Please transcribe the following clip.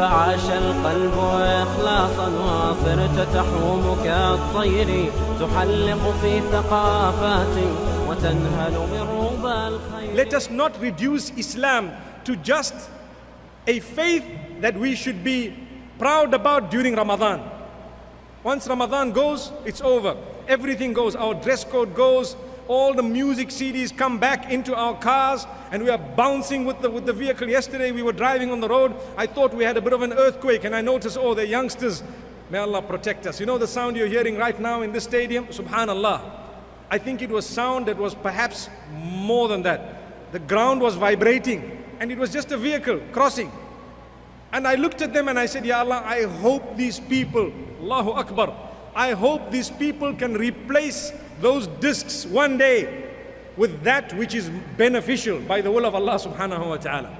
فعاش القلب إخلاصا وصرت تحوم كالطير تحلق في ثقافات وتنهل من ربى الخير Let us not reduce Islam to just a faith that we should be proud about during Ramadan. Once Ramadan goes, it's over. Everything goes. Our dress code goes. all the music CDs come back into our cars and we are bouncing with the, with the vehicle. Yesterday we were driving on the road. I thought we had a bit of an earthquake and I noticed, oh, the youngsters, may Allah protect us. You know the sound you're hearing right now in this stadium? Subhanallah. I think it was sound that was perhaps more than that. The ground was vibrating and it was just a vehicle crossing. And I looked at them and I said, Ya Allah, I hope these people, Allahu Akbar, I hope these people can replace those discs one day with that which is beneficial by the will of Allah subhanahu wa ta'ala.